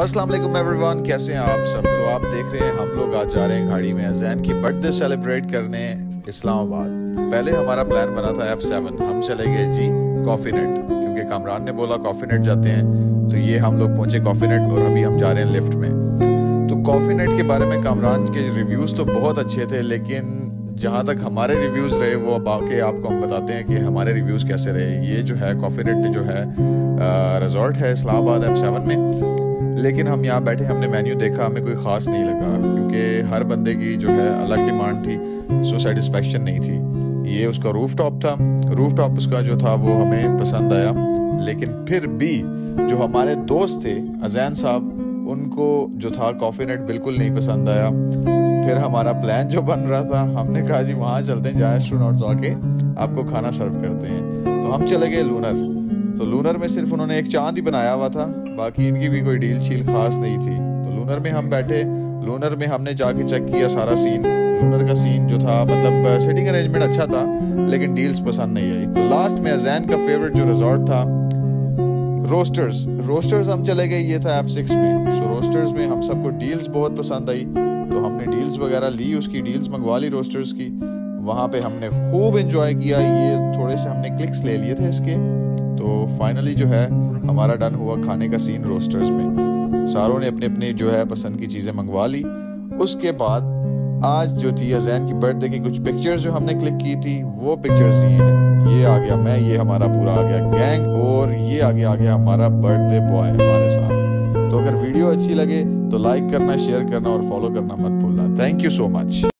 अस्सलाम वालेकुम एवरीवन, कैसे हैं आप सब? तो आप देख रहे हैं, हम लोग आज जा रहे हैं घाड़ी में जैन की बर्थडे सेलिब्रेट करने इस्लामाबाद। पहले हमारा प्लान बना था एफ़ सेवन हम चले गए जी कॉफ़ी नेट, क्योंकि कामरान ने बोला कॉफ़ी नेट जाते हैं तो ये हम लोग पहुँचे कॉफ़ी नेट और अभी हम जा रहे हैं लिफ्ट में। तो कॉफ़ी नेट के बारे में कामरान के रिव्यूज़ तो बहुत अच्छे थे, लेकिन जहाँ तक हमारे रिव्यूज़ रहे, वो अब आके आपको हम बताते हैं कि हमारे रिव्यूज़ कैसे रहे। ये जो है, कॉफ़ी नेट जो है रिजॉर्ट है इस्लामाबाद एफ़ सेवन में। लेकिन हम यहाँ बैठे, हमने मेन्यू देखा, हमें कोई ख़ास नहीं लगा, क्योंकि हर बंदे की जो है अलग डिमांड थी सो सेटिस्फेक्शन नहीं थी। ये उसका रूफ टॉप था। रूफ टॉप उसका जो था, वो हमें पसंद आया। लेकिन फिर भी जो हमारे दोस्त थे, अजैन साहब, उनको जो था कॉफ़ी नेट बिल्कुल नहीं पसंद आया। फिर हमारा प्लान जो बन रहा था, हमने कहा, जी, वहाँ चलते हैं जहाँ एस्ट्रोनॉट्स आके आपको खाना सर्व करते हैं। तो हम चले गए लूनर तो लूनर में सिर्फ़ उन्होंने एक चाँद ही बनाया हुआ था, बाकी इनकी भी कोई डील शील खास नहीं थी। तो लूनर में हम बैठे, लूनर में हमने जाके चेक किया सारा सीन लूनर का सीन जो था मतलब सेटिंग अरेंजमेंट अच्छा था, लेकिन डील्स पसंद नहीं आई। तो लास्ट में अजैन का फेवरेट जो रिजॉर्ट था रोस्टर्स रोस्टर्स हम चले गए, ये था एफ़ सिक्स में। सो रोस्टर्स में हम सबको डील्स बहुत पसंद आई। तो हमने डील्स वगैरह ली, उसकी डील्स मंगवा ली रोस्टर्स की। वहाँ पे हमने खूब इंजॉय किया। ये थोड़े से हमने क्लिक्स ले लिए थे इसके। तो फाइनली जो है, हमारा डन हुआ खाने का सीन रोस्टर्स में। सारों ने अपने अपने जो है पसंद की चीज़ें मंगवा ली। उसके बाद आज जो थी अजैन की बर्थडे की कुछ पिक्चर्स जो हमने क्लिक की थी, वो पिक्चर्स ये हैं। ये आ गया मैं, ये हमारा पूरा आ गया गैंग और ये आगे आ गया हमारा बर्थडे बॉय हमारे साथ। तो अगर वीडियो अच्छी लगे तो लाइक करना शेयर करना और फॉलो करना मत भूलना। Thank you so much